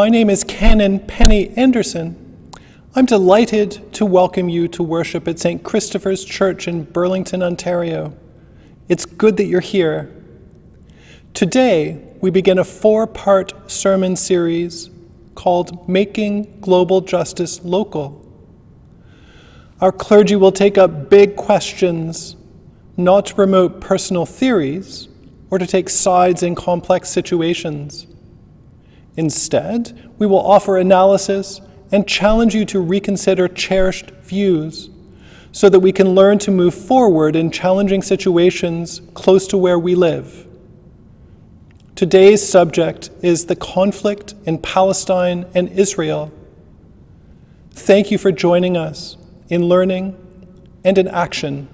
My name is Canon Penny Anderson. I'm delighted to welcome you to worship at St. Christopher's Church in Burlington, Ontario. It's good that you're here. Today, we begin a four part sermon series called Making Global Justice Local. Our clergy will take up big questions, not to promote personal theories or to take sides in complex situations. Instead, we will offer analysis and challenge you to reconsider cherished views so that we can learn to move forward in challenging situations close to where we live. Today's subject is the conflict in Palestine and Israel. Thank you for joining us in learning and in action.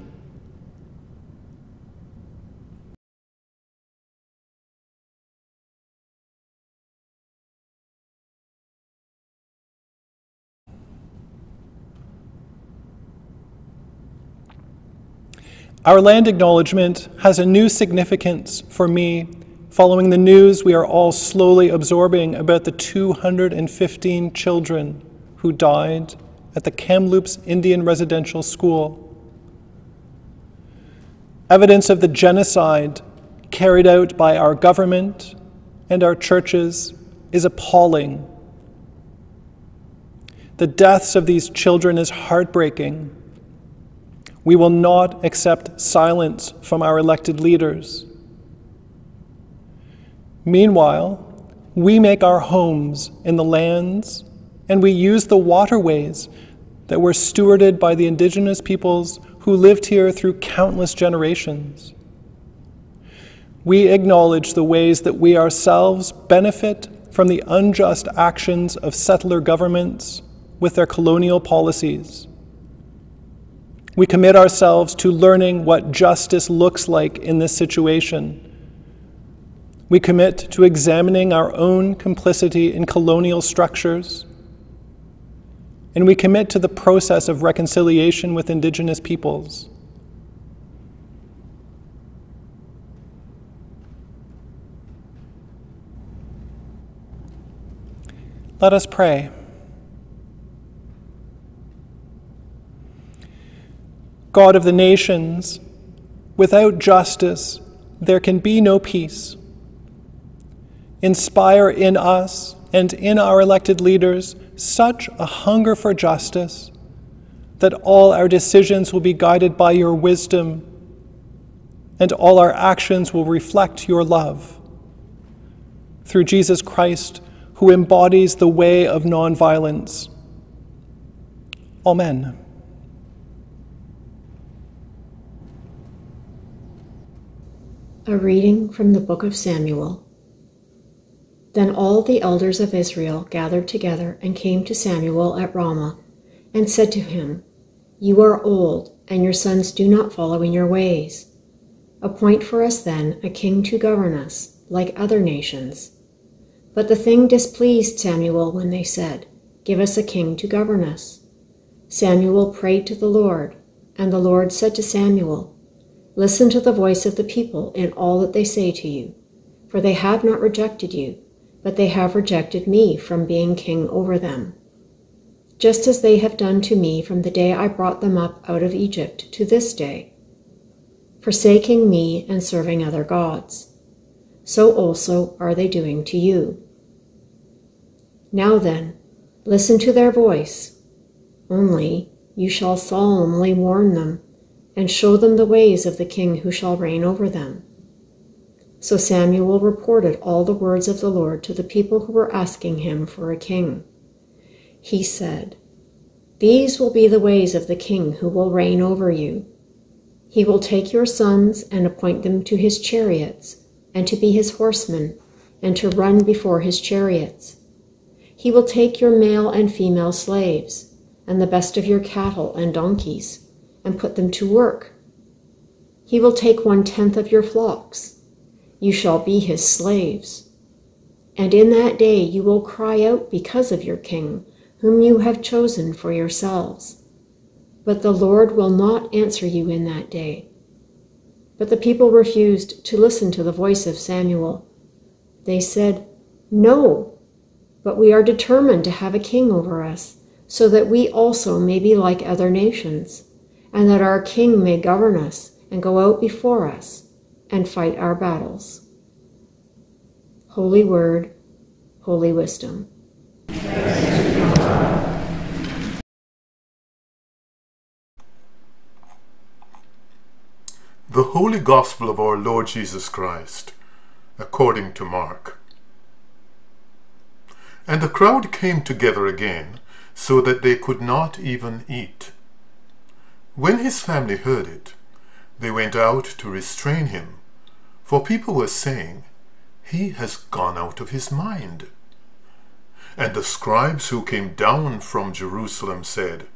Our land acknowledgement has a new significance for me following the news we are all slowly absorbing about the 215 children who died at the Kamloops Indian Residential School. Evidence of the genocide carried out by our government and our churches is appalling. The deaths of these children is heartbreaking we will not accept silence from our elected leaders. Meanwhile, we make our homes in the lands and we use the waterways that were stewarded by the indigenous peoples who lived here through countless generations. We acknowledge the ways that we ourselves benefit from the unjust actions of settler governments with their colonial policies. We commit ourselves to learning what justice looks like in this situation. We commit to examining our own complicity in colonial structures. And we commit to the process of reconciliation with Indigenous peoples. Let us pray. God of the nations, without justice, there can be no peace. Inspire in us and in our elected leaders such a hunger for justice that all our decisions will be guided by your wisdom and all our actions will reflect your love. Through Jesus Christ, who embodies the way of nonviolence. Amen. A reading from the book of Samuel. Then all the elders of Israel gathered together and came to Samuel at Ramah and said to him, You are old, and your sons do not follow in your ways. Appoint for us then a king to govern us, like other nations. But the thing displeased Samuel when they said, Give us a king to govern us. Samuel prayed to the Lord, and the Lord said to Samuel, Listen to the voice of the people in all that they say to you, for they have not rejected you, but they have rejected me from being king over them. Just as they have done to me from the day I brought them up out of Egypt to this day, forsaking me and serving other gods. So also are they doing to you. Now then, listen to their voice. Only you shall solemnly warn them and show them the ways of the king who shall reign over them. So Samuel reported all the words of the Lord to the people who were asking him for a king. He said, These will be the ways of the king who will reign over you. He will take your sons and appoint them to his chariots, and to be his horsemen, and to run before his chariots. He will take your male and female slaves, and the best of your cattle and donkeys and put them to work. He will take one tenth of your flocks. You shall be his slaves. And in that day you will cry out because of your king, whom you have chosen for yourselves. But the Lord will not answer you in that day. But the people refused to listen to the voice of Samuel. They said, No, but we are determined to have a king over us, so that we also may be like other nations, and that our king may govern us and go out before us and fight our battles. Holy Word, Holy Wisdom. The Holy Gospel of our Lord Jesus Christ, according to Mark. And the crowd came together again, so that they could not even eat. When his family heard it, they went out to restrain him, for people were saying, He has gone out of his mind. And the scribes who came down from Jerusalem said,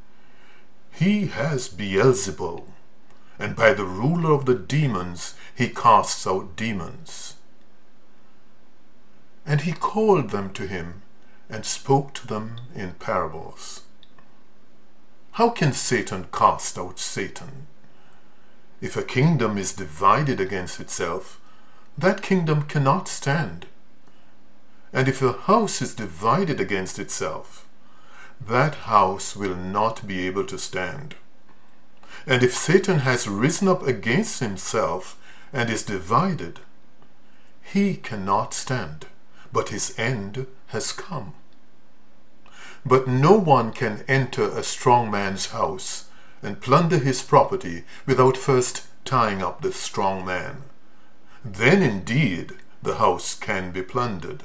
He has Beelzebul, and by the ruler of the demons he casts out demons. And he called them to him and spoke to them in parables. How can Satan cast out Satan? If a kingdom is divided against itself, that kingdom cannot stand. And if a house is divided against itself, that house will not be able to stand. And if Satan has risen up against himself and is divided, he cannot stand, but his end has come. But no one can enter a strong man's house and plunder his property without first tying up the strong man. Then indeed the house can be plundered.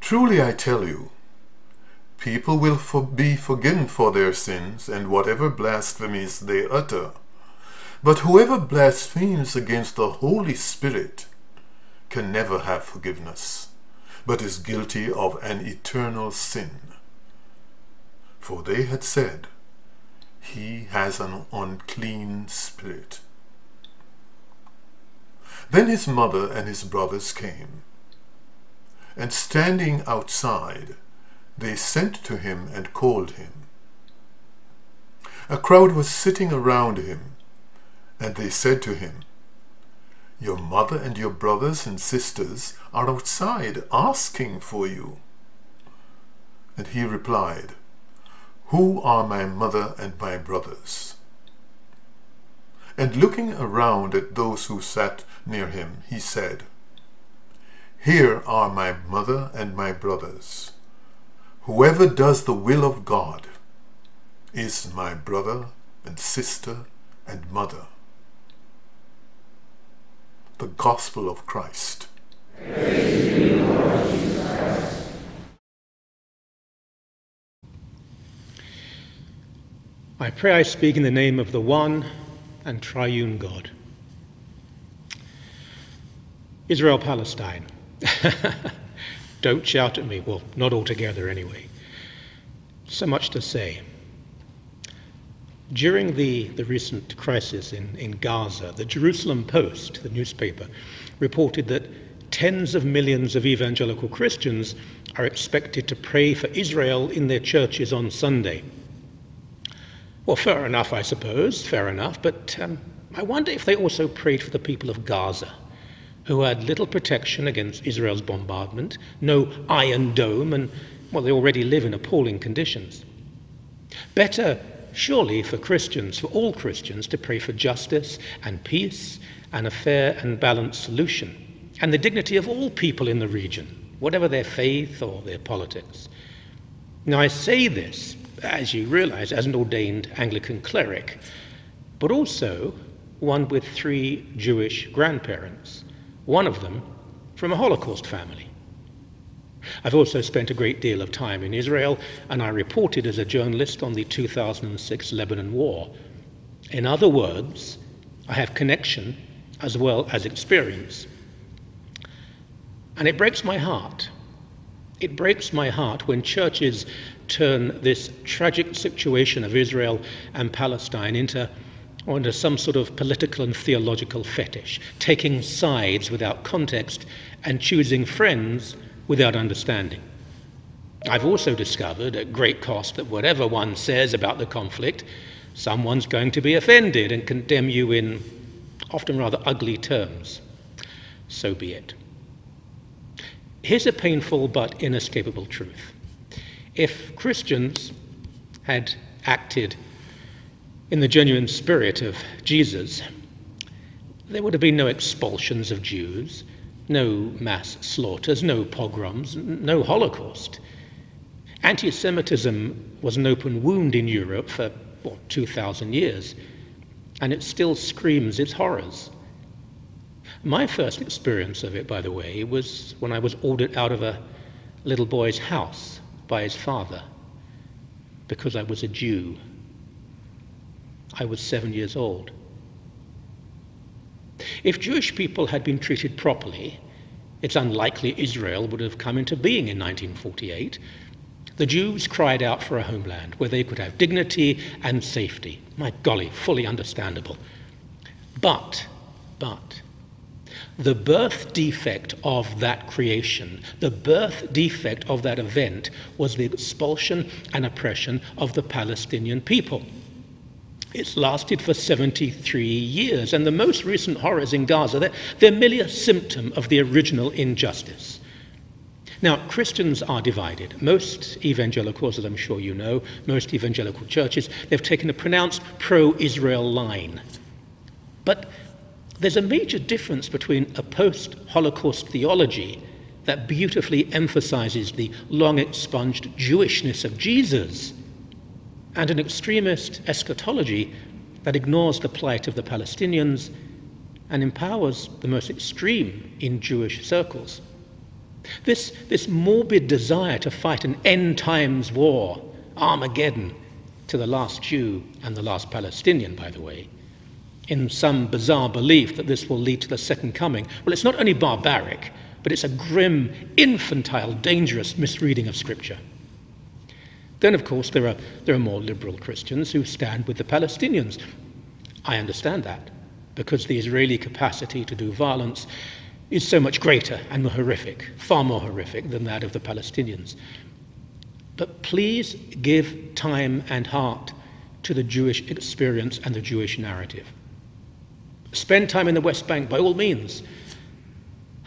Truly I tell you, people will for be forgiven for their sins and whatever blasphemies they utter. But whoever blasphemes against the Holy Spirit can never have forgiveness but is guilty of an eternal sin. For they had said, He has an unclean spirit. Then his mother and his brothers came, and standing outside, they sent to him and called him. A crowd was sitting around him, and they said to him, your mother and your brothers and sisters are outside asking for you. And he replied, Who are my mother and my brothers? And looking around at those who sat near him, he said, Here are my mother and my brothers. Whoever does the will of God is my brother and sister and mother the gospel of Christ. I pray I speak in the name of the one and triune God. Israel Palestine. Don't shout at me. Well, not altogether anyway. So much to say. During the, the recent crisis in, in Gaza, the Jerusalem Post, the newspaper, reported that tens of millions of evangelical Christians are expected to pray for Israel in their churches on Sunday. Well, fair enough, I suppose, fair enough, but um, I wonder if they also prayed for the people of Gaza, who had little protection against Israel's bombardment, no iron dome, and, well, they already live in appalling conditions. Better surely for Christians, for all Christians, to pray for justice and peace and a fair and balanced solution, and the dignity of all people in the region, whatever their faith or their politics. Now, I say this, as you realize, as an ordained Anglican cleric, but also one with three Jewish grandparents, one of them from a Holocaust family. I've also spent a great deal of time in Israel, and I reported as a journalist on the 2006 Lebanon War. In other words, I have connection as well as experience. And it breaks my heart. It breaks my heart when churches turn this tragic situation of Israel and Palestine into, or into some sort of political and theological fetish, taking sides without context and choosing friends without understanding. I've also discovered at great cost that whatever one says about the conflict, someone's going to be offended and condemn you in often rather ugly terms. So be it. here's a painful but inescapable truth. If Christians had acted in the genuine spirit of Jesus, there would have been no expulsions of Jews, no mass slaughters, no pogroms, no Holocaust. Anti Semitism was an open wound in Europe for what, 2,000 years, and it still screams its horrors. My first experience of it, by the way, was when I was ordered out of a little boy's house by his father because I was a Jew. I was seven years old. If Jewish people had been treated properly, it's unlikely Israel would have come into being in 1948. The Jews cried out for a homeland where they could have dignity and safety. My golly, fully understandable. But, but, the birth defect of that creation, the birth defect of that event was the expulsion and oppression of the Palestinian people. It's lasted for 73 years, and the most recent horrors in Gaza, they're, they're merely a symptom of the original injustice. Now, Christians are divided. Most evangelicals, as I'm sure you know, most evangelical churches, they've taken a pronounced pro Israel line. But there's a major difference between a post Holocaust theology that beautifully emphasizes the long expunged Jewishness of Jesus and an extremist eschatology that ignores the plight of the Palestinians and empowers the most extreme in Jewish circles. This, this morbid desire to fight an end times war, Armageddon, to the last Jew and the last Palestinian, by the way, in some bizarre belief that this will lead to the second coming. Well, it's not only barbaric, but it's a grim, infantile, dangerous misreading of Scripture. Then, of course, there are, there are more liberal Christians who stand with the Palestinians. I understand that, because the Israeli capacity to do violence is so much greater and more horrific, far more horrific than that of the Palestinians. But please give time and heart to the Jewish experience and the Jewish narrative. Spend time in the West Bank by all means.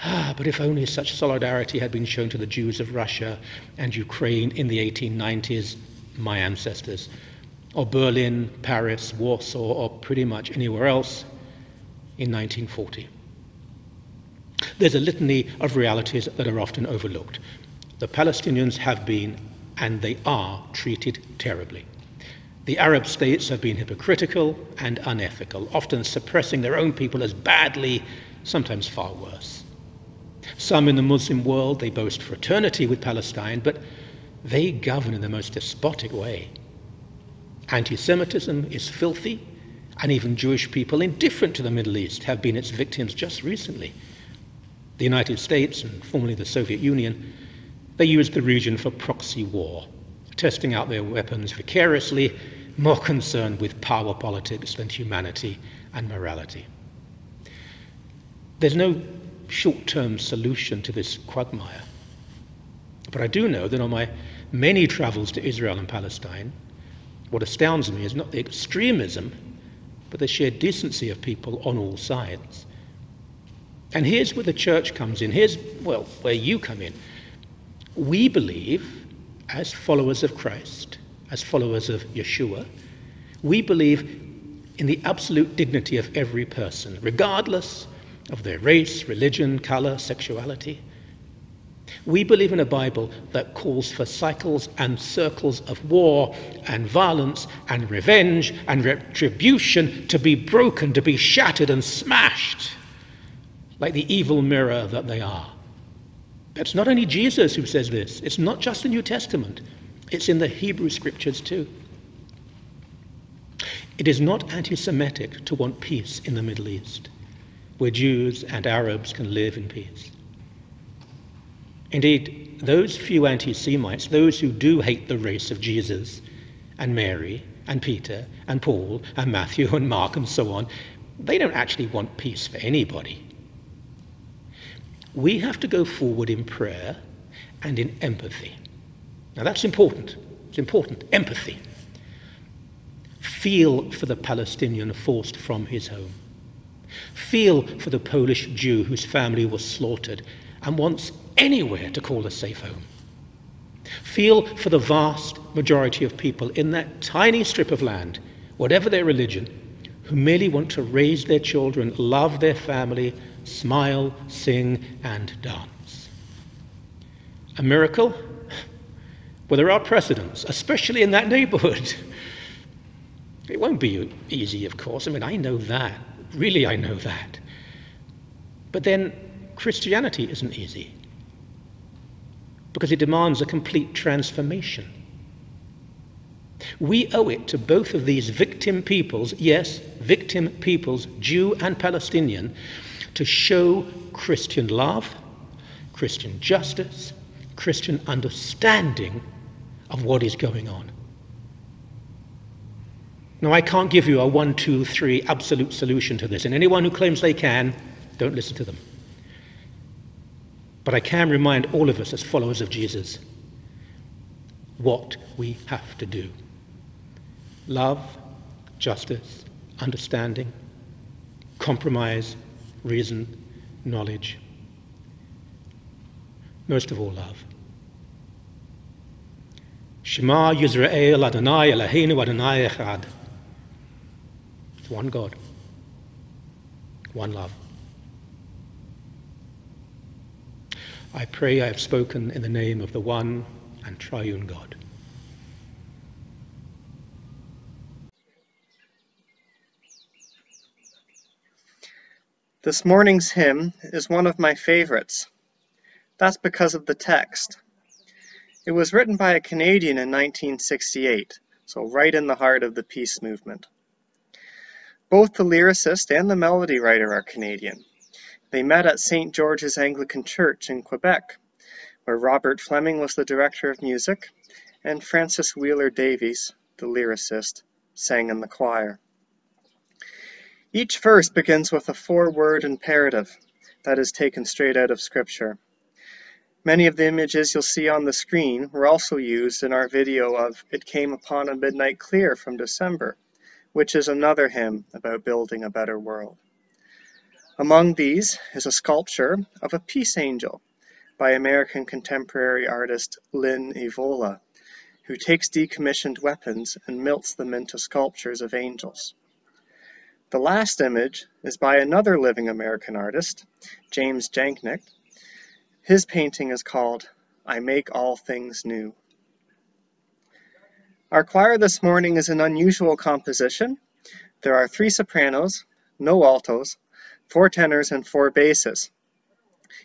Ah, but if only such solidarity had been shown to the Jews of Russia and Ukraine in the 1890s, my ancestors, or Berlin, Paris, Warsaw, or pretty much anywhere else in 1940. There's a litany of realities that are often overlooked. The Palestinians have been, and they are, treated terribly. The Arab states have been hypocritical and unethical, often suppressing their own people as badly, sometimes far worse. Some in the Muslim world, they boast fraternity with Palestine, but they govern in the most despotic way. Anti Semitism is filthy, and even Jewish people indifferent to the Middle East have been its victims just recently. The United States, and formerly the Soviet Union, they used the region for proxy war, testing out their weapons vicariously, more concerned with power politics than humanity and morality. There's no short term solution to this quagmire. But I do know that on my many travels to Israel and Palestine, what astounds me is not the extremism, but the sheer decency of people on all sides. And here's where the church comes in. Here's, well, where you come in. We believe, as followers of Christ, as followers of Yeshua, we believe in the absolute dignity of every person, regardless of their race, religion, color, sexuality. We believe in a Bible that calls for cycles and circles of war and violence and revenge and retribution to be broken, to be shattered and smashed like the evil mirror that they are. It's not only Jesus who says this, it's not just the New Testament, it's in the Hebrew scriptures too. It is not anti Semitic to want peace in the Middle East where Jews and Arabs can live in peace. Indeed, those few anti Semites, those who do hate the race of Jesus and Mary and Peter and Paul and Matthew and Mark and so on, they don't actually want peace for anybody. We have to go forward in prayer and in empathy. Now that's important. It's important. Empathy. Feel for the Palestinian forced from his home. Feel for the Polish Jew whose family was slaughtered and wants anywhere to call a safe home. Feel for the vast majority of people in that tiny strip of land, whatever their religion, who merely want to raise their children, love their family, smile, sing, and dance. A miracle? Well, there are precedents, especially in that neighborhood. It won't be easy, of course. I mean, I know that. Really, I know that. But then, Christianity isn't easy because it demands a complete transformation. We owe it to both of these victim peoples, yes, victim peoples, Jew and Palestinian, to show Christian love, Christian justice, Christian understanding of what is going on. Now, I can't give you a one, two, three absolute solution to this, and anyone who claims they can, don't listen to them. But I can remind all of us as followers of Jesus what we have to do love, justice, understanding, compromise, reason, knowledge. Most of all, love. Shema Yisrael Adonai Eloheinu Adonai Echad. One God, one love. I pray I have spoken in the name of the one and triune God. This morning's hymn is one of my favorites. That's because of the text. It was written by a Canadian in 1968, so right in the heart of the peace movement. Both the lyricist and the melody writer are Canadian. They met at St. George's Anglican Church in Quebec, where Robert Fleming was the director of music and Frances Wheeler Davis, the lyricist, sang in the choir. Each verse begins with a four-word imperative that is taken straight out of Scripture. Many of the images you'll see on the screen were also used in our video of It Came Upon a Midnight Clear from December, which is another hymn about building a better world. Among these is a sculpture of a peace angel by American contemporary artist Lin Evola, who takes decommissioned weapons and melts them into sculptures of angels. The last image is by another living American artist, James Janknegt. His painting is called I Make All Things New. Our choir this morning is an unusual composition. There are three sopranos, no altos, four tenors, and four basses.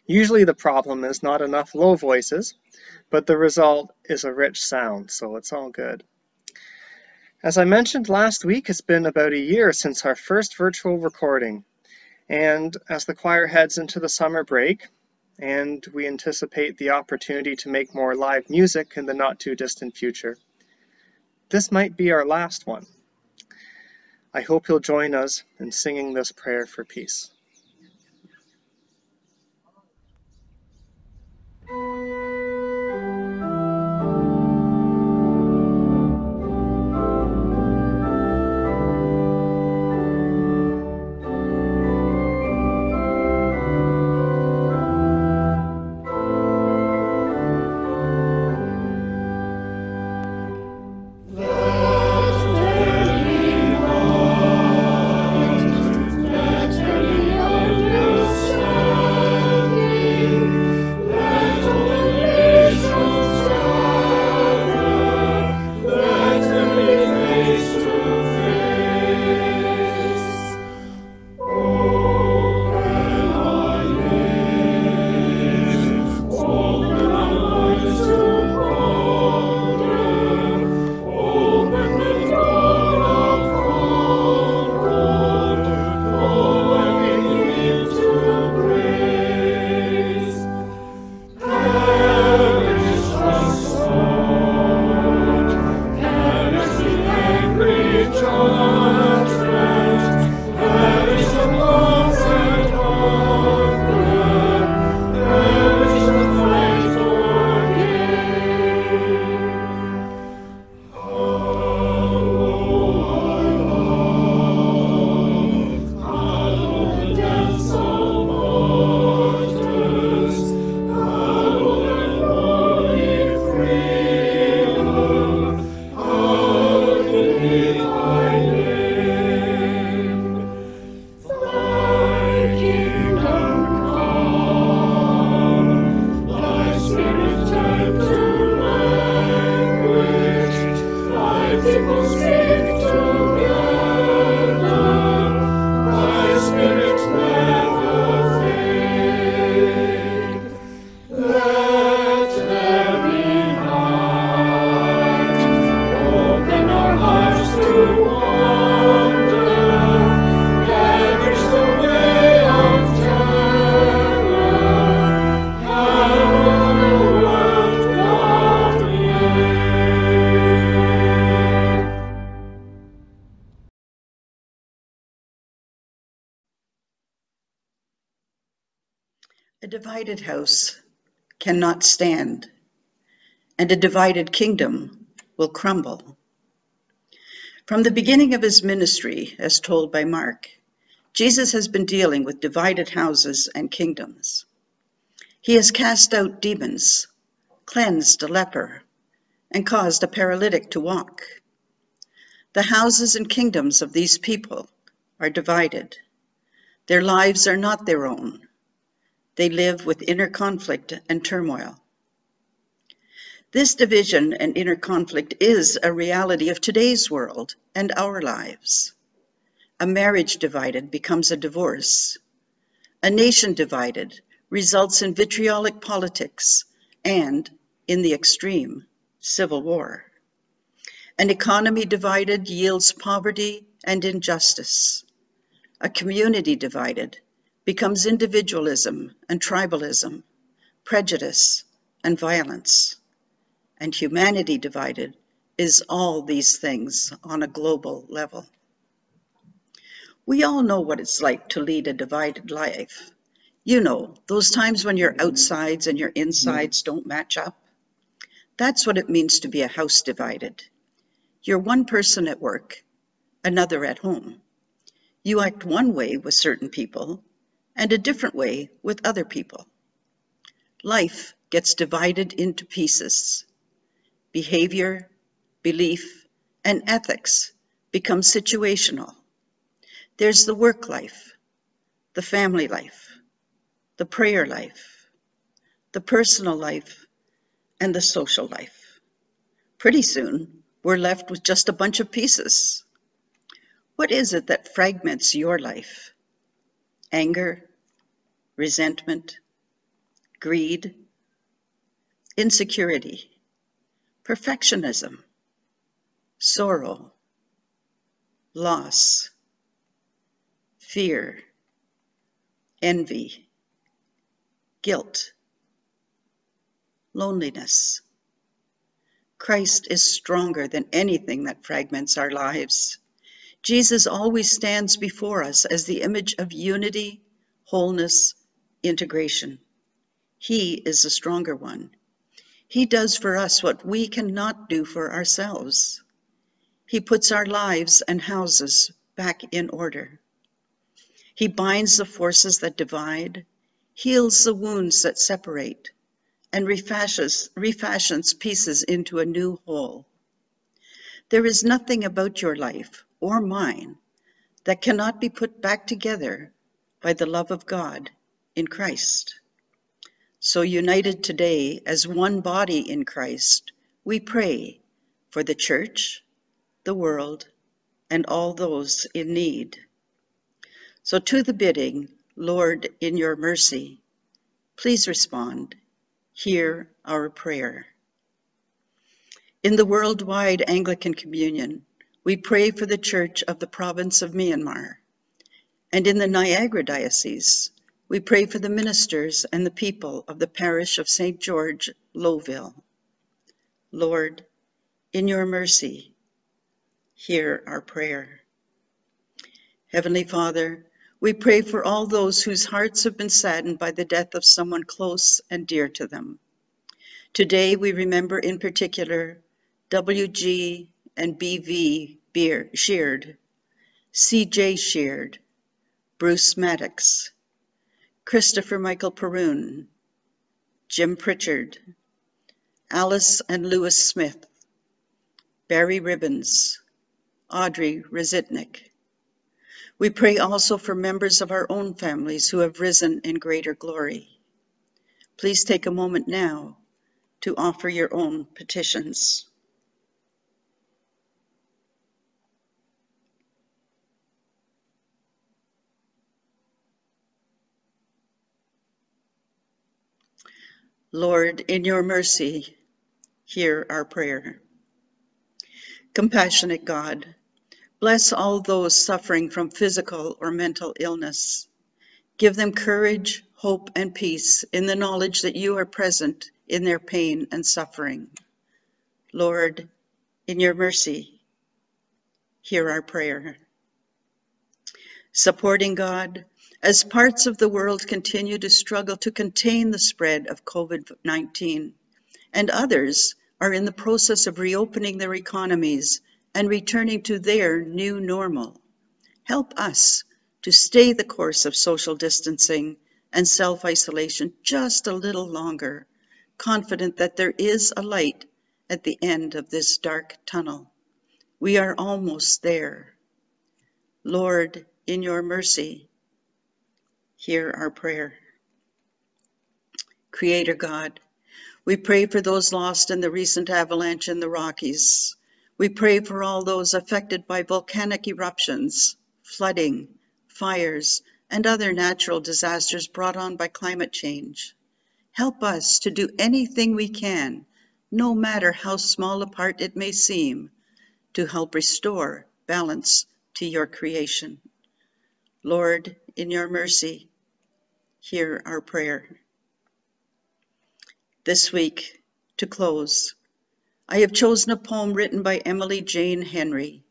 Usually the problem is not enough low voices, but the result is a rich sound, so it's all good. As I mentioned last week, it's been about a year since our first virtual recording. And as the choir heads into the summer break, and we anticipate the opportunity to make more live music in the not too distant future, this might be our last one. I hope you'll join us in singing this prayer for peace. Cannot stand, and a divided kingdom will crumble. From the beginning of his ministry, as told by Mark, Jesus has been dealing with divided houses and kingdoms. He has cast out demons, cleansed a leper, and caused a paralytic to walk. The houses and kingdoms of these people are divided. Their lives are not their own. They live with inner conflict and turmoil. This division and inner conflict is a reality of today's world and our lives. A marriage divided becomes a divorce. A nation divided results in vitriolic politics and, in the extreme, civil war. An economy divided yields poverty and injustice. A community divided becomes individualism and tribalism, prejudice and violence. And humanity divided is all these things on a global level. We all know what it's like to lead a divided life. You know, those times when your outsides and your insides don't match up. That's what it means to be a house divided. You're one person at work, another at home. You act one way with certain people and a different way with other people. Life gets divided into pieces. Behavior, belief, and ethics become situational. There's the work life, the family life, the prayer life, the personal life, and the social life. Pretty soon, we're left with just a bunch of pieces. What is it that fragments your life? Anger, resentment, greed, insecurity, perfectionism, sorrow, loss, fear, envy, guilt, loneliness. Christ is stronger than anything that fragments our lives. Jesus always stands before us as the image of unity, wholeness, integration. He is the stronger one. He does for us what we cannot do for ourselves. He puts our lives and houses back in order. He binds the forces that divide, heals the wounds that separate, and refashions, refashions pieces into a new whole. There is nothing about your life or mine that cannot be put back together by the love of God in Christ. So, united today as one body in Christ, we pray for the church, the world, and all those in need. So, to the bidding, Lord, in your mercy, please respond. Hear our prayer. In the worldwide Anglican Communion, we pray for the Church of the province of Myanmar. And in the Niagara Diocese, we pray for the ministers and the people of the parish of St. George, Lowville. Lord, in your mercy, hear our prayer. Heavenly Father, we pray for all those whose hearts have been saddened by the death of someone close and dear to them. Today we remember in particular W.G. and B.V. Beard, Sheard, C.J. Sheard, Bruce Maddox, Christopher Michael Perun, Jim Pritchard, Alice and Lewis Smith, Barry Ribbons, Audrey Rezitnik, we pray also for members of our own families who have risen in greater glory. Please take a moment now to offer your own petitions. Lord, in your mercy, hear our prayer. Compassionate God, Bless all those suffering from physical or mental illness. Give them courage, hope, and peace in the knowledge that you are present in their pain and suffering. Lord, in your mercy, hear our prayer. Supporting God, as parts of the world continue to struggle to contain the spread of COVID 19, and others are in the process of reopening their economies and returning to their new normal. Help us to stay the course of social distancing and self isolation just a little longer, confident that there is a light at the end of this dark tunnel. We are almost there. Lord, in your mercy, hear our prayer. Creator God, we pray for those lost in the recent avalanche in the Rockies. We pray for all those affected by volcanic eruptions, flooding, fires, and other natural disasters brought on by climate change. Help us to do anything we can, no matter how small a part it may seem, to help restore balance to your creation. Lord, in your mercy, hear our prayer. This week, to close, I have chosen a poem written by Emily Jane Henry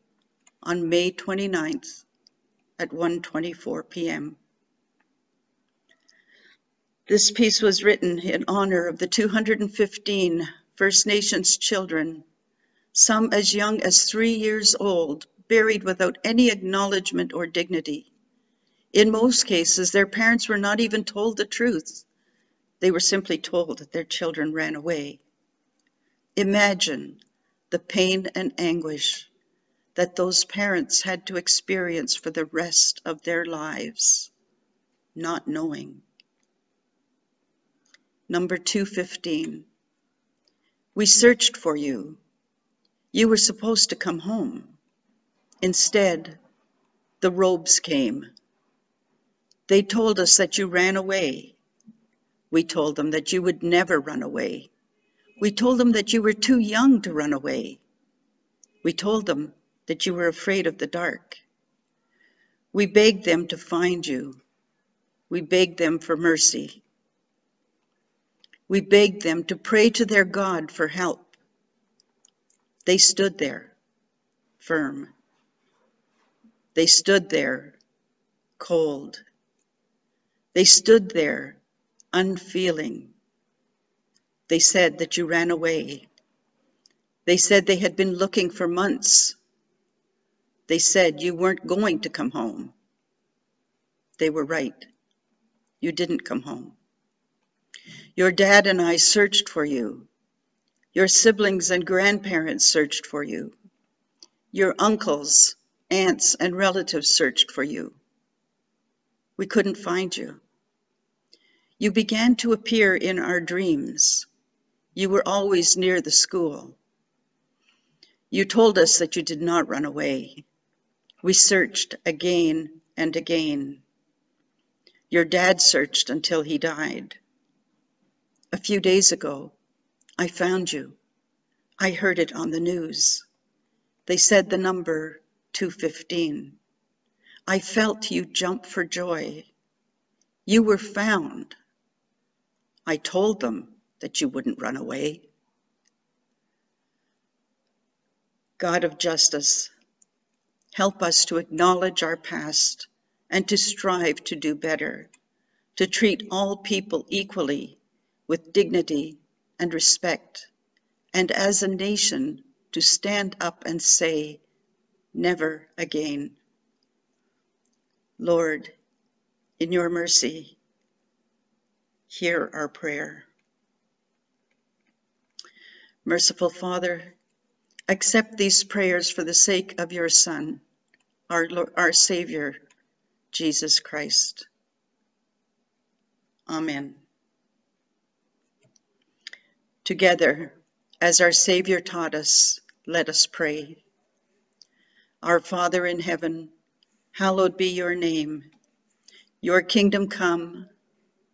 on May 29th at 1:24 p.m. This piece was written in honor of the 215 First Nations children, some as young as 3 years old, buried without any acknowledgement or dignity. In most cases, their parents were not even told the truth. They were simply told that their children ran away. Imagine the pain and anguish that those parents had to experience for the rest of their lives, not knowing. Number 215. We searched for you. You were supposed to come home. Instead, the robes came they told us that you ran away. We told them that you would never run away. We told them that you were too young to run away. We told them that you were afraid of the dark. We begged them to find you. We begged them for mercy. We begged them to pray to their God for help. They stood there, firm. They stood there, cold. They stood there, unfeeling. They said that you ran away. They said they had been looking for months. They said you weren't going to come home. They were right. You didn't come home. Your dad and I searched for you. Your siblings and grandparents searched for you. Your uncles, aunts, and relatives searched for you. We couldn't find you. You began to appear in our dreams. You were always near the school. You told us that you did not run away. We searched again and again. Your dad searched until he died. A few days ago, I found you. I heard it on the news. They said the number 215. I felt you jump for joy. You were found. I told them that you wouldn't run away. God of justice, help us to acknowledge our past and to strive to do better, to treat all people equally with dignity and respect, and as a nation to stand up and say, never again. Lord, in your mercy, hear our prayer. Merciful Father, accept these prayers for the sake of your Son, our, our Savior, Jesus Christ. Amen. Together, as our Savior taught us, let us pray. Our Father in heaven, hallowed be your name. Your kingdom come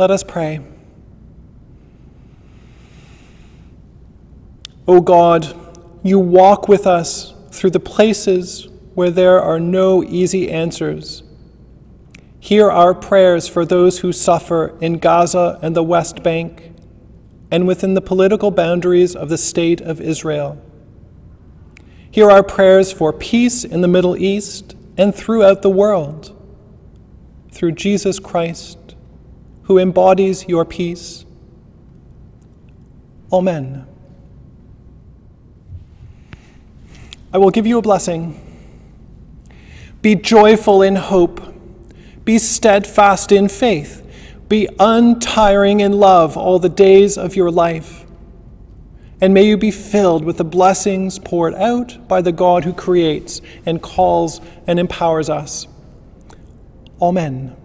Let us pray. O God, you walk with us through the places where there are no easy answers. Hear our prayers for those who suffer in Gaza and the West Bank and within the political boundaries of the State of Israel. Hear our prayers for peace in the Middle East and throughout the world. Through Jesus Christ, who embodies your peace. Amen. I will give you a blessing. Be joyful in hope. Be steadfast in faith. Be untiring in love all the days of your life. And may you be filled with the blessings poured out by the God who creates and calls and empowers us. Amen.